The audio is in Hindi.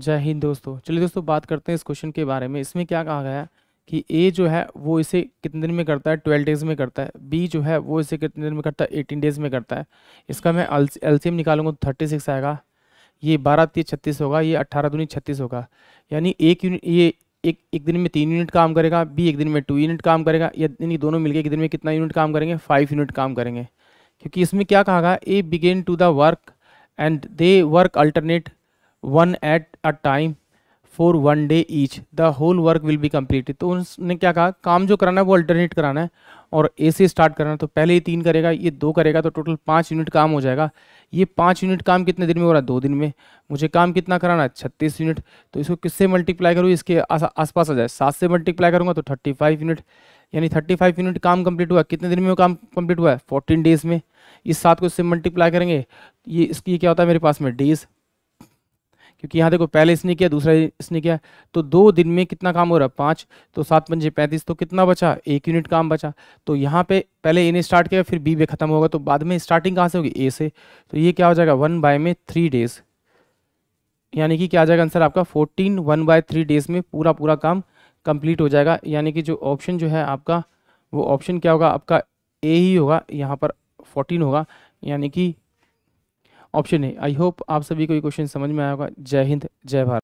जय हिंद दोस्तों। चलिए दोस्तों, बात करते हैं इस क्वेश्चन के बारे में। इसमें क्या कहा गया है कि ए जो है, वो इसे कितने दिन में करता है? ट्वेल्व डेज़ में करता है। बी जो है, वो इसे कितने दिन में करता है? एटीन डेज़ में करता है। इसका मैं एलसीएम निकालूँगा तो थर्टी सिक्स आएगा। ये बारह तीस छत्तीस होगा, ये अट्ठारह दूनी छत्तीस होगा। यानी एक यूनिट ये एक एक दिन में तीन यूनिट काम करेगा बी एक दिन में टू यूनिट काम करेगा यानी दोनों मिलकर एक दिन में कितना यूनिट काम करेंगे? फाइव यूनिट काम करेंगे। क्योंकि इसमें क्या कहा गया A began to the work and they work alternate one at a time for one day each the whole work will be completed तो उसने क्या कहा? काम जो कराना है वो अल्टरनेट कराना है और ए से स्टार्ट करना है तो पहले ये तीन करेगा, ये दो करेगा तो टोटल पाँच यूनिट काम हो जाएगा। ये पाँच यूनिट काम कितने दिन में हो रहा है? दो दिन में। मुझे काम कितना कराना है? छत्तीस यूनिट तो इसको किससे मल्टीप्लाई करूँ? इसके आसपास आ जाए। सात से मल्टीप्लाई करूँगा तो थर्टी फाइव यूनिट यानी थर्टी फाइव यूनिट काम कंप्लीट हुआ। कितने दिन में वो काम कंप्लीट हुआ है? फोर्टीन डेज़ में। इस सात को इससे मल्टीप्लाई करेंगे। ये, इसकी क्या होता है मेरे पास में? डेज़ क्योंकि यहाँ देखो, पहले इसने किया, दूसरा इसने किया तो दो दिन में कितना काम हो रहा? है पाँच तो सात पंजे पैंतीस तो कितना बचा? एक यूनिट काम बचा। तो यहाँ पे पहले ए ने स्टार्ट किया, फिर बी पे ख़त्म होगा तो बाद में स्टार्टिंग कहाँ से होगी? ए से। तो ये क्या हो जाएगा? वन बाय में थ्री डेज़ यानी कि क्या आ जाएगा आंसर आपका? Fourteen one by three days में पूरा पूरा काम कंप्लीट हो जाएगा। यानी कि जो ऑप्शन जो है आपका, वो ऑप्शन क्या होगा? आपका ए ही होगा, यहाँ पर फोर्टीन होगा। यानी कि ऑप्शन है आई होप आप सभी को ये क्वेश्चन समझ में आएगा जय हिंद, जय भारत।